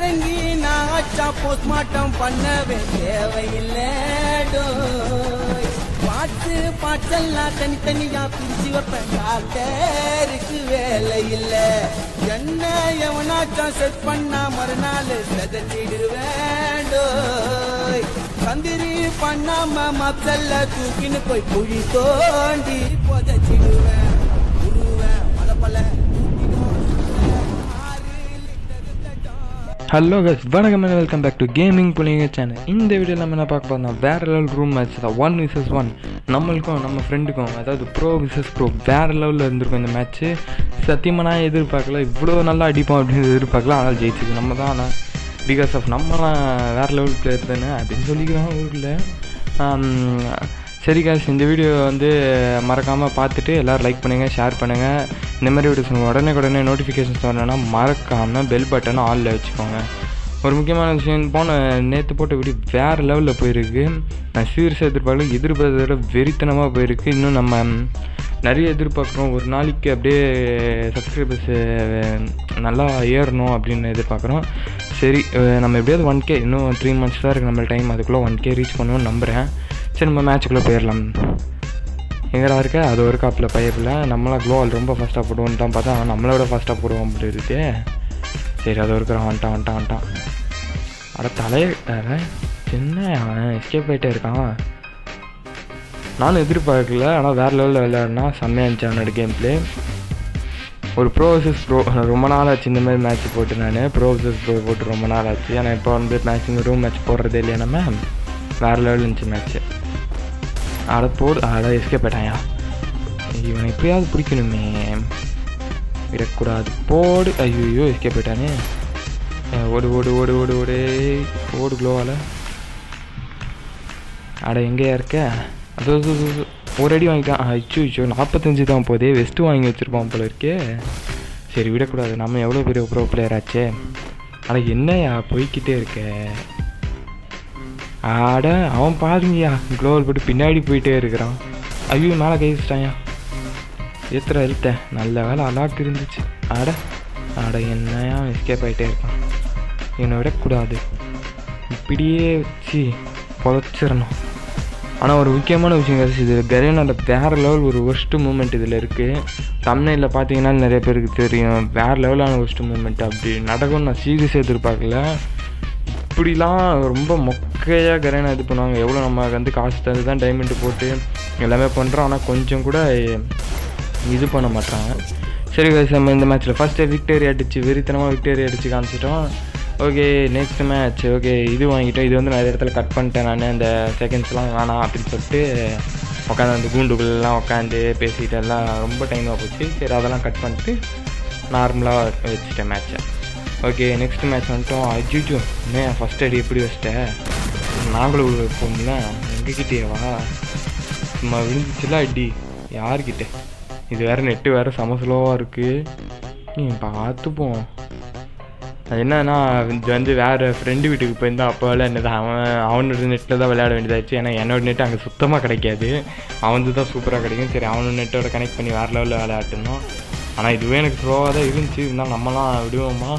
வச்சா போஸ்ட்மார்ட்டம் பண்ணவே தேவையில்லை டோய். பாட்டு பாட்டெல்லாம் தனித்தனியா பிரிச்சு வைப்பேன் டாக்டருக்கு வேலை இல்ல என்ன எவனாச்சும் செட் பண்ணா மறுநாள் செதச்சிடுவேன் டோய். சந்திரி பண்ணாம மத்தல்ல தூக்கின்னு போய் குழி தோண்டி புதைச்சிடுவேன் ஹலோ கஸ் வணக்கம் வெல்கம் பேக் டு கேமிங் புள்ளிங்க சேனல் இந்த வீடியோவில் நம்ம என்ன பார்க்க போறோம்னா வேற லெவல் ரூம் மேட்ச் தான். ஒன் விசஸ் ஒன் நம்மளுக்கும் நம்ம ஃப்ரெண்டுக்கும் அதாவது ப்ரோ விசஸ் ப்ரோ வேற லெவலில் இருந்திருக்கும் இந்த மேட்ச்சு சத்தியமாக நான் எதிர்பார்க்கல. இவ்வளோ நல்லா அடிப்போம் அப்படின்னு எதிர்பார்க்கல. ஆனால் ஜெயிச்சிது நம்ம தான். ஆனால் பிகாஸ் ஆஃப் நம்மலாம் வேற லெவல் பிளேயர் தானே அப்படின்னு சொல்லிக்கிறோம் ஊரில். சரி காஸ் இந்த வீடியோ வந்து மறக்காமல் பார்த்துட்டு எல்லோரும் லைக் பண்ணுங்கள் ஷேர் பண்ணுங்கள் இந்த மாதிரி வீடியோஸ் உடனே உடனே நோட்டிஃபிகேஷன்ஸ் வரணும்னா மறக்காமல் பெல் பட்டனை ஆலில் வச்சுக்கோங்க. ஒரு முக்கியமான விஷயம் போன நேற்று போட்ட வீடியோ வேறு லெவலில் போயிருக்கு. நான் சீரியஸாக எதிர்பார்க்கல எதிர்பார்த்ததை விட வெறித்தனமாக போயிருக்கு. இன்னும் நம்ம நிறைய எதிர்பார்க்குறோம். ஒரு நாளைக்கு அப்படியே சப்ஸ்கிரைபர்ஸ் நல்லா ஏறணும் அப்படின்னு எதிர்பார்க்குறோம். சரி நம்ம எப்படியாவது ஒன் கே இன்னும் த்ரீ மந்த்ஸ் தான் இருக்குது நம்ம டைம் அதுக்குள்ளே ஒன் கே ரீச் பண்ணுவோம்னு நம்புகிறேன் சரி நம்ம மேட்ச்சுக்குள்ளே போயிடலாம் எங்கடா இருக்க? அது ஒரு காப்பில் பைப்பில் நம்மளாம் க்ளோவல் ரொம்ப ஃபஸ்ட்டாக போடுவோன்னு தான் பார்த்தா நம்மளோட ஃபஸ்ட்டாக போடுவோம் அப்படி சரி அது ஒருக்கிற வந்துட்டான் வந்துட்டான் வந்துட்டான். அட தலை என்ன அவன்? எஸ்கேப் ஆகிட்டே இருக்கான். நானும் எதிர்பார்க்கல. ஆனால் வேறு லெவலில் விளையாடினா செம்மையாக இருந்துச்சு அவனோட கேம் பிளே ஒரு ப்ரோ வர்சஸ் ப்ரோ ரொம்ப நாள் ஆச்சு இந்த மாதிரி மேட்ச் போட்டு நான். ப்ரோ வர்சஸ் ப்ரோ போட்டு ரொம்ப நாள் ஆச்சு. ஆனால் இப்போ வந்து மேட்சிங் ரூம் மேட்ச் போடுறதே இல்லையா நம்ம? வேறு லெவலில் இருந்துச்சு மேட்ச்சு அட போடு அட எஸ்கேப் ஆயிட்டாயா இவனை எப்படியாவது பிடிக்கணுமே. விடக்கூடாது. போடு. ஐயோ எஸ்கேப் ஆயிட்டானே ஓடு ஓடு ஓடு ஓடு ஓடு. ஓடு க்ளோவால் அட எங்கேயா இருக்க? அது ஒரு அடி வாங்கிட்டான். அச்சு அச்சோ. நாற்பத்தஞ்சு தான் போதே. வெஸ்ட்டு வாங்கி வச்சுருப்பான் போல இருக்கே. சரி விடக்கூடாது. நம்ம எவ்வளோ பெரிய ப்ரோ பிளேயர் ஆச்சே. ஆனால் என்னையா? போய்க்கிட்டே இருக்க. ஆட அவன் பாருங்கய்யா க்ளோவல் போட்டு பின்னாடி போயிட்டே இருக்கிறான். ஐயோ மேலே கை வச்சிட்டான்யா ஏத்துற எழுத்தேன் நல்ல வேலை அலாட் இருந்துச்சு. ஆட ஆட என்னையா எஸ்கேப் ஆகிட்டே இருக்கான். என்னை விடக்கூடாது. இப்படியே வச்சு புதைச்சிடணும் ஆனால் ஒரு முக்கியமான விஷயம் கிடச்சி இது கரேனோட வேறு லெவல் ஒரு ஒர்ஸ்ட்டு மூமெண்ட் இதில் இருக்குது தமிழில் பார்த்தீங்கன்னா நிறைய பேருக்கு தெரியும். வேறு லெவலான ஒர்ஸ்ட்டு மூமெண்ட் அப்படி நடக்கும்னு நான் சீரியஸாக எதிர்பார்க்கல. இப்படிலாம் ரொம்ப மொக்கையாக கரேனா இது பண்ணுவாங்க. எவ்வளோ நம்ம வந்து காசு தந்து தான் டைமண்ட் போட்டு எல்லாமே பண்ணுறோம் ஆனால் கொஞ்சம் கூட இது பண்ண மாட்டாங்க சரி கைஸ் நம்ம இந்த மேட்ச்சில் ஃபஸ்ட்டு விக்டரி அடிச்சு வெறித்தனமாக விக்டரி அடிச்சு காமிச்சிட்டோம். ஓகே நெக்ஸ்ட் மேட்ச் ஓகே இது வாங்கிட்டோம். இது வந்து நிறைய இடத்துல கட் பண்ணிட்டேன் நான். அந்த செகண்ட்ஸ்லாம் வேணாம் அப்படின்னு சொல்லிட்டு உட்காந்து அந்த கூண்டுக்குள்ளெலாம் உட்காந்து பேசிகிட்டு எல்லாம் ரொம்ப டைமாக போச்சு. சரி அதெல்லாம் கட் பண்ணிட்டு நார்மலாக வச்சுட்டேன் மேட்ச்சை ஓகே நெக்ஸ்ட் மேட்ச் வந்துட்டோம். அஜிஜோ என்ன ஃபஸ்ட் அடி எப்படி வச்சிட்டேன் நாங்களும் வைப்போம்ல எங்ககிட்டேவா சும்மா விழுந்துச்சுல அடி. யார்கிட்ட? இது வேறு நெட்டு வேறு செம ஸ்லோவாக இருக்குது நீ பார்த்துப்போம் அது என்னன்னா இது வந்து வேறு ஃப்ரெண்டு வீட்டுக்கு போயிருந்தா அப்போல்லாம் என்னது அவன் அவனோட நெட்டில் தான் விளையாட வேண்டியதாச்சு ஏன்னா என்னோட நெட் அங்கே சுத்தமாக கிடைக்காது. அவனது தான் சூப்பராக கிடைக்கும். சரி அவனோட நெட்டோட கனெக்ட் பண்ணி வேறு லெவலில் விளையாட்டுனோம். ஆனால் இதுவே எனக்கு ஸ்லோவாக தான் இருந்துச்சு. இருந்தாலும் நம்மலாம் விடுவோமா?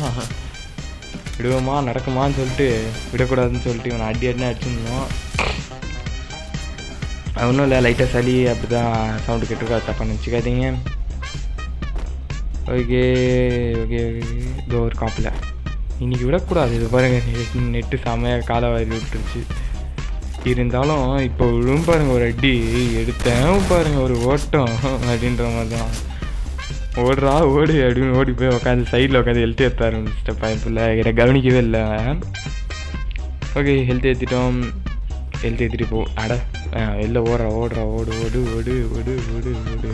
விடுவோமா நடக்குமான்னு சொல்லிட்டு விடக்கூடாதுன்னு சொல்லிட்டு இவனை அடி அடினா அடிச்சிருந்தோம். ஒன்றும் இல்லை லைட்டாக சளி அப்படி தான் சவுண்டு கேட்டுருக்கா தப்பாக நினச்சிக்காதீங்க. ஓகே ஓகே ஓகே இதோ ஒரு காப்பில். இன்றைக்கி விடக்கூடாது இது பாருங்கள் நெட்டு செமையாக காலை வாரி விட்டுருச்சு. இருந்தாலும் இப்போ விழும் பாருங்கள் ஒரு அடி எடுத்தேன் பாருங்கள் ஒரு ஓட்டம் அப்படின்ற மாதிரி தான் ஓடுறா ஓடு அப்படின்னு ஓடி போய் உட்காந்து சைடில் உட்காந்து ஹெல்த் ஏற்ற ஆரம்பிச்சிட்டேன். பைப்பில் என்னை கவனிக்கவே இல்லை. ஓகே ஹெல்த் ஏற்றிட்டோம் ஹெல்த் ஏற்றிட்டு போ. அட ஆ, வெளில ஓடுறா ஓடுறா ஓடு ஓடு ஓடு ஓடு ஓடு ஓடு.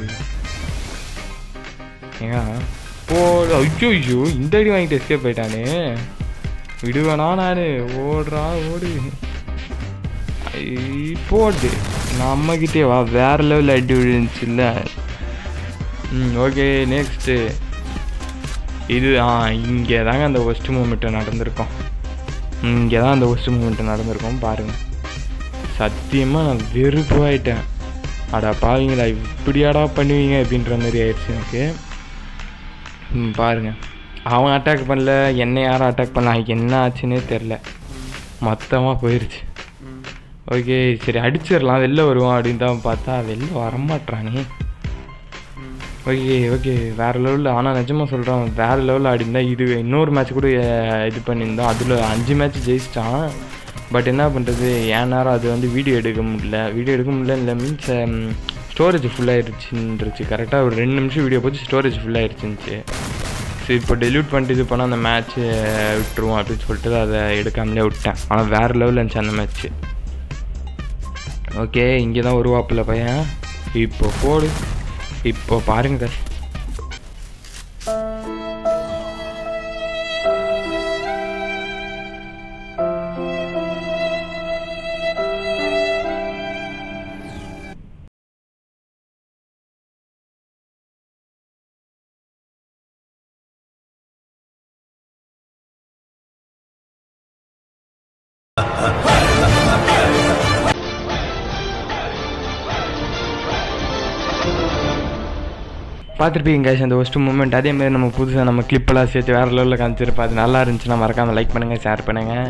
ஏங்க? போடு ஐயோ ஐயோ இந்த அடி வாங்கிட்டு எஸ்கேப் போயிட்டானே விடுவேனா நான்? ஓடுறா ஓடு. போடு. நம்மக்கிட்டே வா. வேற லெவலில் அடி விழுந்துச்சுல்ல. ம் ஓகே நெக்ஸ்ட்டு இது ஆ இங்கே தாங்க அந்த ஒஸ்ட் மூமெண்ட்டு நடந்திருக்கும். இங்கே தான் அந்த ஒஸ்ட் மூமெண்ட்டு நடந்திருக்கும் பாருங்கள் சத்தியமாக நான் வெறுப்பாயிட்டேன் அடா பாவீங்களா இப்படியாடா பண்ணுவீங்க அப்படின்ற மாதிரி ஆயிடுச்சு எனக்கு. ம், பாருங்க. அவன் அட்டாக் பண்ணல என்னை யாரும் அட்டாக் பண்ணல என்ன ஆச்சுன்னே தெரில மொத்தமாக போயிருச்சு. ஓகே சரி அடிச்சிடலாம் வெளில வருவான் அப்படின்னு தான் பார்த்தா வெளில வரமாட்றானே. ஓகே ஓகே வேறு லெவலில் ஆனால் நிஜமாக சொல்கிறான் வேறு லெவலில் ஆடிருந்தா இது இன்னொரு மேட்ச் கூட இது பண்ணியிருந்தோம். அதில் அஞ்சு மேட்ச் ஜெயிச்சிட்டான். பட் என்ன பண்ணுறது ஏன் நேரம் அது வந்து வீடியோ எடுக்க முடியல. வீடியோ எடுக்க முடியல இல்லை மீன்ஸ் ஸ்டோரேஜ் ஃபுல்லாகிருச்சுன்றுச்சு கரெக்டாக ஒரு ரெண்டு நிமிஷம் வீடியோ போச்சு ஸ்டோரேஜ் ஃபுல்லாகிருச்சுன்னுச்சு சரி இப்போ டெலியூட் பண்ணிட்டு இது பண்ணால் அந்த மேட்ச்சு விட்டுருவோம் அப்படின்னு சொல்லிட்டு அதை எடுக்காமலே விட்டேன். ஆனால் வேறு லெவலில் இருந்துச்சு அந்த மேட்ச்சு ஓகே இங்கே தான் வருவாப்புல பையன். இப்போ போடு. இப்போ பாருங்கள் பார்த்துருப்பீங்க கேஷ் அந்த ஃபஸ்ட்டு மூமெண்ட் அதே மாதிரி நம்ம புதுசாக நம்ம கிளிப்பெல்லாம் சேர்த்து வேறு லெவலில் காமிச்சிருப்போம் அது நல்லா இருந்துச்சுன்னா மறக்காமல் லைக் பண்ணுங்கள் ஷேர் பண்ணுங்கள்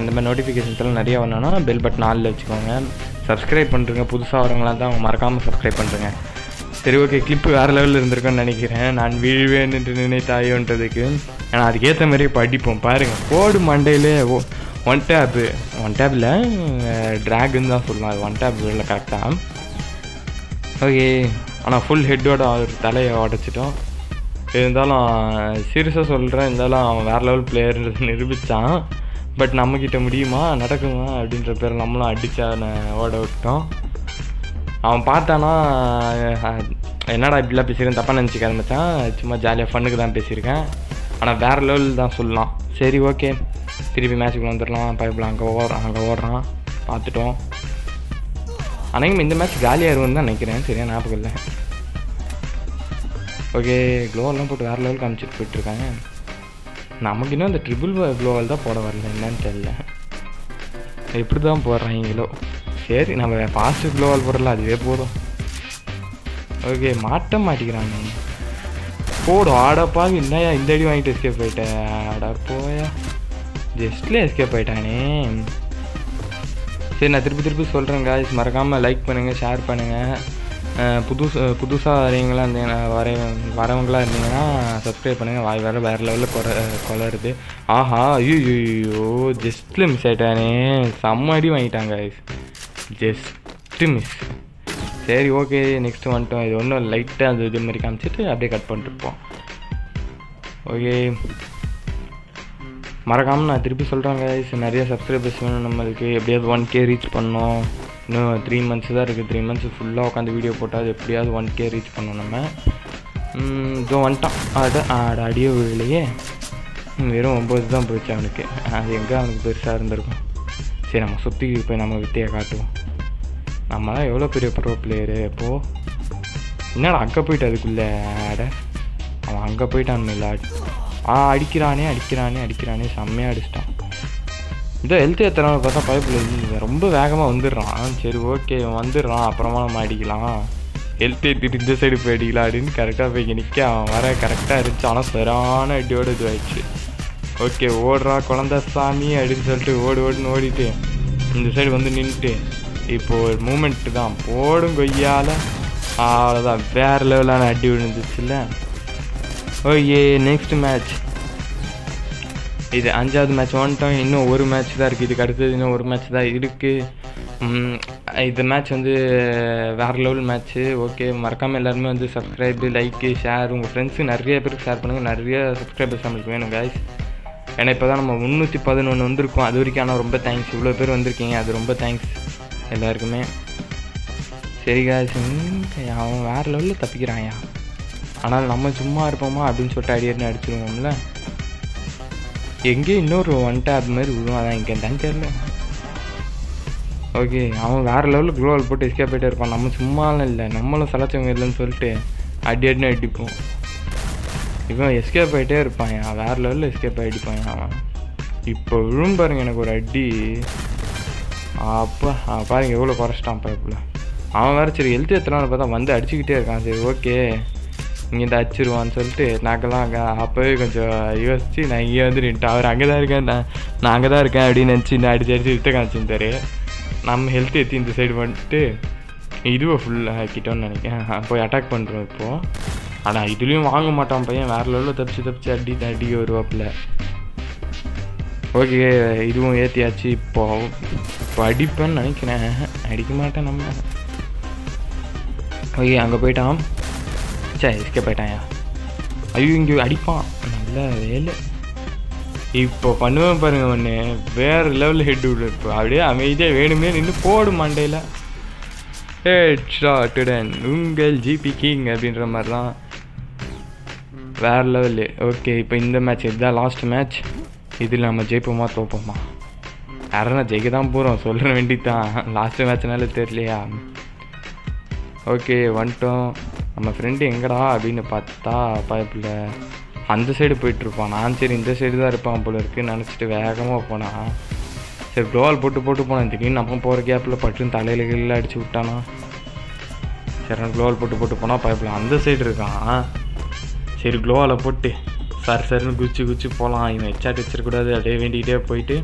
இந்த மாதிரி நோட்டிஃபிகேஷன்ஸ்லாம் எல்லாம் நிறைய வரணும்னா பெல் பட்டன் ஆளில் வச்சுக்கோங்க. சப்ஸ்கிரைப் பண்ணுறங்க புதுசாக வரவங்களாம் தான் அவங்க மறக்காமல் சப்ஸ்கிரைப் பண்ணுறேங்க சரி ஓகே கிளிப்பு வேறு லெவலில் இருந்திருக்கும்னு நினைக்கிறேன். நான் வீழ்வேன் என்று நினைத்தாயோன்றதுக்கு. ஏன்னா அதுக்கேற்ற மாதிரி படிப்போம். பாருங்கள் கோடு மண்டையிலே ஓ ஒன் டேப்பு ஒன் டேப்பில் ட்ராகுன்னு தான் சொல்லலாம் அது ஒன் டேப் இல்லை கரெக்டாக ஓகே ஆனால் ஃபுல் ஹெட்டோட அவர் தலையை உடச்சிட்டோம். இருந்தாலும் சீரியஸாக சொல்கிறேன் இருந்தாலும் அவன் வேறு லெவல் பிளேயர்ன்றது நிரூபித்தான் பட் நம்மக்கிட்ட முடியுமா? நடக்குமா? அப்படின்ற பேர் நம்மளும் அடித்து அவனை ஓட விட்டோம். அவன் பார்த்தானா என்னடா இப்படிலாம் பேசியிருக்கேன் தப்பாக நினச்சிக்க ஆரம்பித்தான் சும்மா ஜாலியாக ஃபன்னுக்கு தான் பேசியிருக்கேன். ஆனால் வேறு லெவல் தான் சொல்லலாம். சரி ஓகே திருப்பி மேட்ச்சுக்கு வந்துடலாம். பைப்பில் அங்கே ஓடுறான் அங்கே ஓடுறான். பார்த்துட்டோம். ஆனால் இந்த மேட்ச் காலியாக இருக்கும்னு தான் நினைக்கிறேன். சரியா ஞாபகம் இல்லை. ஓகே க்ளோவெல்லாம் போட்டு வேறு லெவல் காமிச்சிட்டு போயிட்டுருக்காங்க நமக்கு இன்னும் அந்த ட்ரிபிள் க்ளோவல் தான் போட வரல. என்னன்னு தெரியல. எப்படி தான் போடுறாங்களோ சரி நம்ம ஃபாஸ்ட்டு க்ளோவல் போடல அதுவே போதும். ஓகே மாட்ட மாட்டிக்கிறாங்க. போடு ஆடப்பா என்னையா இந்த அடி வாங்கிட்டு எஸ்கேப் போயிட்டேன் ஆடா போயா ஜஸ்ட்லேயே எஸ்கேப் ஆகிட்டானே சரி நான் திருப்பி திருப்பி சொல்கிறேன் காய்ஸ் மறக்காமல் லைக் பண்ணுங்கள் ஷேர் பண்ணுங்கள் புதுசு புதுசாக வரீங்களா இருந்தீங்கன்னா வர வரவங்களா இருந்தீங்கன்னா சப்ஸ்கிரைப் பண்ணுங்கள் வாய் வேறு வேறு லெவலில் குறை குளருது ஆஹா ஐயோ ஜஸ்ட்டில் மிஸ் ஆகிட்டானே செம்ம அடி வாங்கிட்டாங்க காய்ஸ் ஜஸ்ட்டு மிஸ் சரி ஓகே நெக்ஸ்ட்டு வந்துட்டோம். இது ஒன்றும் லைட்டாக அது இது மாதிரி காமிச்சிட்டு அப்படியே கட் பண்ணிட்டுருப்போம் ஓகே மறக்காமல் நான் திருப்பி சொல்கிறேன் guys. நிறைய சப்ஸ்கிரைபர்ஸ் வேணும் நம்மளுக்கு. எப்படியாவது ஒன் கே ரீச் பண்ணோம் இன்னும் த்ரீ மந்த்ஸ் தான் இருக்குது த்ரீ மந்த்ஸ் ஃபுல்லாக உட்காந்து வீடியோ போட்டால் அது எப்படியாவது ஒன் கே ரீச் பண்ணோம் நம்ம. ம், இதோ வந்துட்டான். அட ஆட அடியோ விழலையே. வெறும் ஒம்பது தான் போயிடுச்சு அவனுக்கு. அது எங்கே அவனுக்கு பெருசாக இருந்திருக்கும். சரி நம்ம சுற்றி போய் நம்ம வித்தையை காட்டுவோம். நம்ம தான் எவ்வளோ பெரிய ப்ரோ பிளேயரு இப்போது என்னடா அங்கே போயிட்டு அதுக்குள்ளே? ஆட அவன் அங்கே போயிட்டான் இல்லாடி ஆ அடிக்கிறானே அடிக்கிறானே அடிக்கிறானே செம்மையாக அடிச்சிட்டான். இந்த ஹெல்த் ஏற்றுறான்னு பார்த்தா பைப்பில் ரொம்ப வேகமாக வந்துடுறான். சரி ஓகே வந்துடுறான். அப்புறமா நம்ம அடிக்கலாம். ஹெல்த் ஏற்றிட்டு இந்த சைடு போய் அடிக்கலாம் அப்படின்னு கரெக்டாக போய் நிற்க அவன் வர கரெக்டாக இருந்துச்சு ஆனால் சரியான அடியோட இதுவாயிடுச்சு ஓகே ஓடுறா குழந்த சாமி அப்படின்னு சொல்லிட்டு ஓடு ஓடுன்னு ஓடிட்டு இந்த சைடு வந்து நின்றுட்டு இப்போ ஒரு மூமெண்ட்டு தான். போடும் கொய்யால. அவ்வளோதான் வேறு லெவலான அடி விழுந்துச்சுல்ல. ஓகே நெக்ஸ்ட் மேட்ச் இது அஞ்சாவது மேட்ச் வந்துட்டோம். இன்னும் ஒரு மேட்ச் தான் இருக்குது இதுக்கு அடுத்தது இன்னும் ஒரு மேட்ச் தான் இருக்குது இந்த மேட்ச் வந்து வேறு லெவல் மேட்ச்சு ஓகே மறக்காமல் எல்லாருமே வந்து சப்ஸ்கிரைபு லைக்கு ஷேர் உங்கள் ஃப்ரெண்ட்ஸுக்கு நிறைய பேருக்கு ஷேர் பண்ணுங்கள் நிறைய சப்ஸ்கிரைபர்ஸ் நம்மளுக்கு வேணும் கைஸ் ஏன்னா இப்போ தான் நம்ம முந்நூற்றி பதினொன்று வந்திருக்கோம். அது வரைக்கும் ஆனால் ரொம்ப தேங்க்ஸ் இவ்வளோ பேர் வந்திருக்கீங்க. அது ரொம்ப தேங்க்ஸ் எல்லாருக்குமே. சரி guys. அவன் வேறு லெவலில் தப்பிக்கிறான்யா. ஆனால் நம்ம சும்மா இருப்போமா அப்படின்னு சொல்லிட்டு அடியர்னு அடிச்சிருவோம்ல? எங்கேயும் இன்னொரு ஒன் டேப் மாதிரி விழுவும் அதான் இங்கே தான் தெரியல. ஓகே அவன் வேறு லெவலில் குளோவல் போட்டு எஸ்கேப் போயிட்டே இருப்பான். நம்ம சும்மாலாம் இல்லை. நம்மளும் சலச்சவங்க இல்லைன்னு சொல்லிட்டு அடி அடினு அடிப்போம். இவன் எஸ்கேப் ஆகிட்டே இருப்பான். வேறு லெவலில் எஸ்கேப் ஆகிடிப்பான் அவன். இப்போ விழும் பாருங்க எனக்கு ஒரு அடி. அப்பா பாருங்க எவ்வளோ குறைச்சிட்டான் பைப்பில் அவன் வேறு சரி எழுத்து எத்தனான்னு பார்த்தா வந்து அடிச்சுக்கிட்டே இருக்கான். சரி ஓகே இங்கேருந்து அடிச்சிருவான்னு சொல்லிட்டு நாங்கள்லாம் அங்கே அப்போவே கொஞ்சம் யோசிச்சு நான் இங்கே வந்து நின்ட்டேன் அவர் அங்கே தான் இருக்கேன் நான் நான் அங்கே தான் இருக்கேன் அப்படின்னு நினச்சி நான் அடிச்சு அடிச்சு வித்த காமிச்சிருந்தாரு நம்ம ஹெல்த் ஏற்றி இந்த சைடு வந்துட்டு இதுவை ஃபுல்லாக கிட்டோன்னு நினைக்கிறேன். போய் அட்டாக் பண்ணுறோம் இப்போது ஆனால் இதுலேயும் வாங்க மாட்டான் பையன். வேறு லெவலில் தப்பிச்சு தப்பிச்சு அடி அடி வருவாப்புல. ஓகே இதுவும் ஏற்றியாச்சு இப்போ. இப்போ அடிப்பேன்னு நினைக்கிறேன். அடிக்க மாட்டேன் நம்ம. ஓகே அங்கே போயிட்டான். சே எஸ்கேப் போயிட்டான்யா ஐயோ இங்கே அடிப்பான். நல்ல வேலை. இப்போ பண்ணுவேன் பாருங்க ஒன்று வேறு லெவலில் ஹெட் விடு இப்போ அப்படியே அமைதியாக வேணுமே நின்று போடும் மண்டையில். ஹெட் ஷாட்டுடன் உங்கள் ஜிபி கிங் அப்படின்ற மாதிரி தான் வேறு லெவலு ஓகே இப்போ இந்த மேட்ச் இதுதான் லாஸ்ட் மேட்ச் இதில் நம்ம ஜெயிப்போமா தோப்போமா? யாரா ஜெயிக்க தான் போகிறோம் சொல்கிற வேண்டி தான் லாஸ்ட் மேட்ச்னால தெரியலையா? ஓகே வந்துட்டோம். நம்ம ஃப்ரெண்டு எங்கடா அப்படின்னு பார்த்தா பைப்பில் அந்த சைடு போயிட்டுருப்பான். நான் சரி இந்த சைடு தான் இருப்பான் போல இருக்குன்னு நினச்சிட்டு வேகமாக போனான் சரி க்ளோவால் போட்டு போட்டு போனேன். திடீர்னு நம்ம போகிற கேப்பில் பட்டுன்னு தலையில் கீழே அடிச்சு விட்டானா. சரி க்ளோவால் போட்டு போட்டு போனால் பைப்பில் அந்த சைடு இருக்கான். சரி க்ளோவால் போட்டு சார் சரின்னு குச்சி குச்சி போகலாம் இவன் ஹெச்சாட் வச்சிடக்கூடாது அப்படியே வேண்டிக்கிட்டே போயிட்டு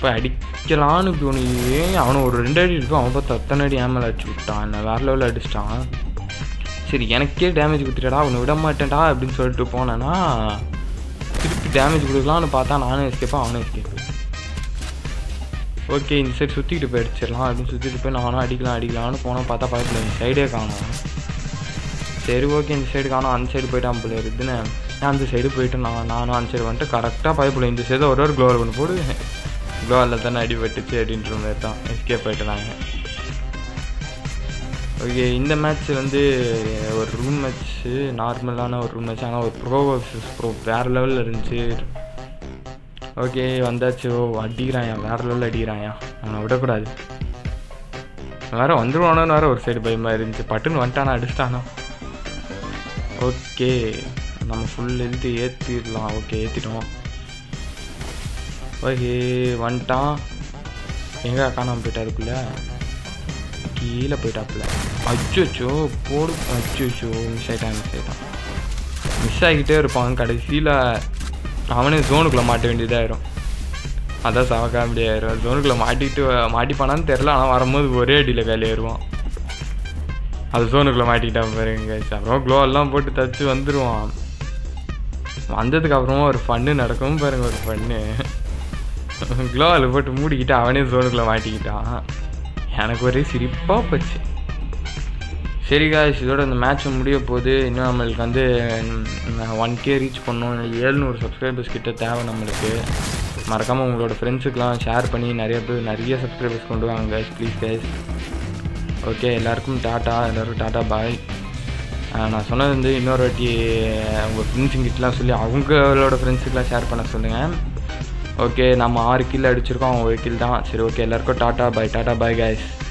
இப்போ அடிக்கலான்னு தோணியே அவனை ஒரு ரெண்டு அடி இருக்கும். அவன் பார்த்து அத்தனை அடி ஏமல் அடிச்சு விட்டான். என்னை வேறு லெவலில் அடிச்சிட்டான். சரி எனக்கே டேமேஜ் கொடுத்துட்டடா அவனை விட மாட்டேன்டா அப்படின்னு சொல்லிட்டு போனேன்னா திருப்பி டேமேஜ் கொடுக்கலான்னு பார்த்தா நானும் எஸ்கேப்பா அவனும் எஸ்கேப்பு ஓகே இந்த சைடு சுற்றிக்கிட்டு போய் அடிச்சிடலாம் அப்படின்னு சுற்றிட்டு போய் நானும் அடிக்கலாம் அடிக்கலாம்னு போனால் பார்த்தா பக்கத்தில் இந்த சைடே காணும். சரி ஓகே இந்த சைடு காணும். அந்த சைடு போயிட்டான் போல இருக்குதுன்னு. நான் அந்த சைடு போயிட்டு நான் நானும் அந்த சைடு வந்துட்டு கரெக்டாக பைப்பில் இந்த சைடு ஒரு ஒரு க்ளோவர் போடுவேன் போடு தானே அடிபட்டுச்சு அப்படின்ற மாதிரி தான் எஸ்கேப் ஆகிட்டு நாங்கள் ஓகே இந்த மேட்ச் வந்து ஒரு ரூம் மேட்ச்சு நார்மலான ஒரு ரூம் மேட்ச் ஆனால் ஒரு ப்ரோ வர்சஸ் ப்ரோ வேறு லெவலில் இருந்துச்சு. ஓகே வந்தாச்சு. ஓ அடிக்கிறாயா? வேறு லெவலில் அடிக்கிறாயா? அவனை விடக்கூடாது. வேறு வந்துருவானோன்னு வேற ஒரு சைடு பயமாக இருந்துச்சு. பட்டுன்னு வந்துட்டானா அடிச்சிட்டானா? ஓகே நம்ம ஃபுல் எழுத்து ஏற்றிடலாம் ஓகே ஏற்றிட்டோம் ஓகே வந்துட்டான் எங்கே காணாமல் போயிட்டாருக்குள்ள கீழே போயிட்டாப்புல. அச்சோச்சோ போடு. அச்சோச்சோ மிஸ் ஆகிட்டான் மிஸ் ஆகிட்டான் மிஸ் ஆகிக்கிட்டே இருப்பான். கடைசியில் அவனே ஜோனுக்குள்ளே மாட்ட வேண்டியதாயிரும் அதான் சவ காமெடி ஆயிரும். ஜோனுக்குள்ளே மாட்டிக்கிட்டு மாட்டிப்பானான்னு தெரில ஆனால் வரும்போது ஒரே அடியில் காலியாயிருவான் அது ஜோனுக்குள்ளே மாட்டிக்கிட்டான் பாருங்க அப்புறம் க்ளோ எல்லாம் போட்டு தச்சு வந்துடுவான் வந்ததுக்கு அப்புறமா ஒரு ஃபன்னு நடக்கும் பாருங்க ஒரு ஃபன்னு க்ளோவில் போட்டு மூடிக்கிட்டு அவனே ஜோனுக்குள்ளே மாட்டிக்கிட்டான். எனக்கு ஒரே சிரிப்பாக போச்சு. சரி காய்ஸ் இதோட இந்த மேட்ச் முடிய போகுது இன்னும் நம்மளுக்கு வந்து ஒன் கே ரீச் பண்ணோம். ஏழ்நூறு சப்ஸ்கிரைபர்ஸ் கிட்ட தேவை நம்மளுக்கு. மறக்காமல் உங்களோட ஃப்ரெண்ட்ஸுக்கெலாம் ஷேர் பண்ணி நிறைய பேர் நிறைய சப்ஸ்கிரைபர்ஸ் கொண்டு வாங்க கைஸ் ப்ளீஸ் கைஸ் ஓகே எல்லாருக்கும் டாட்டா எல்லோரும் டாட்டா பாய் நான் சொன்னது வந்து இன்னொரு வாட்டி உங்கள் ஃப்ரெண்ட்ஸுங்கிட்டலாம் சொல்லி அவங்களோட ஃப்ரெண்ட்ஸுக்கெலாம் ஷேர் பண்ண சொல்லுங்கள் ஓகே நம்ம ஆறு கில் அடிச்சிருக்கோம் அவன் ஒரு கில் தான். சரி ஓகே எல்லாருக்கும் டாட்டா பாய் டாட்டா பாய் கைஸ்